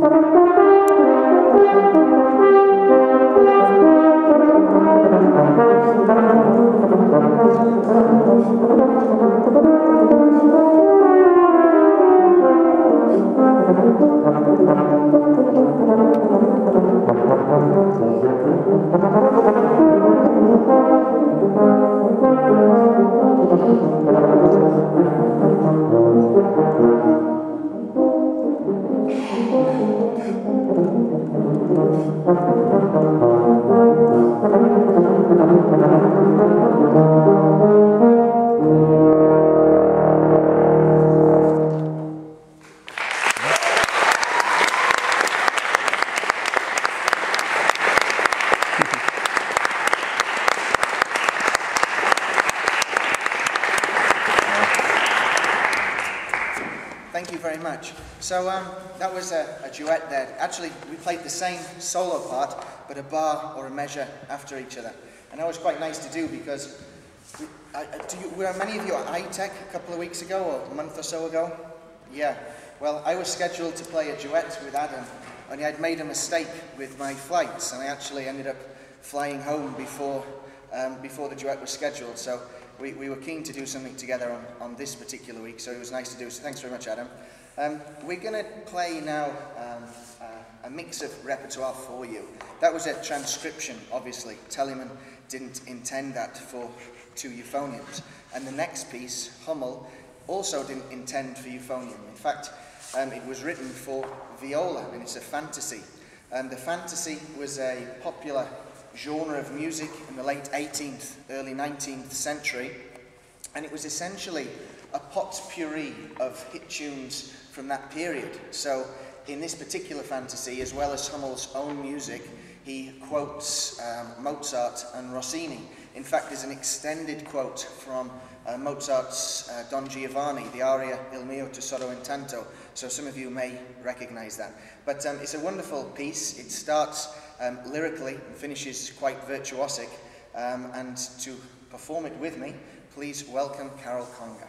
Thank. Thank you very much. So um, that was a, a duet there. Actually, we played the same solo part, but a bar or a measure after each other. And that was quite nice to do because we, do you, were many of you at ITEC a couple of weeks ago or a month or so ago? Yeah. Well, I was scheduled to play a duet with Adam, only I'd made a mistake with my flights, and I actually ended up flying home before, um, before the duet was scheduled. So we, we were keen to do something together on, on this particular week, so it was nice to do. So thanks very much, Adam. Um, we're going to play now um, uh, a mix of repertoire for you. That was a transcription, obviously. Telemann didn't intend that for two euphoniums. And the next piece, Hummel, also didn't intend for euphonium. In fact, um, it was written for viola, and it's a fantasy. And the fantasy was a popular genre of music in the late 18th, early 19th century, and it was essentially a potpourri of hit tunes from that period. So, in this particular fantasy, as well as Hummel's own music, he quotes um, Mozart and Rossini. In fact, there's an extended quote from uh, Mozart's uh, Don Giovanni, the aria Il mio tesoro intanto. So some of you may recognize that. But um, it's a wonderful piece. It starts um, lyrically and finishes quite virtuosic. Um, and to perform it with me, please welcome Carol Conger.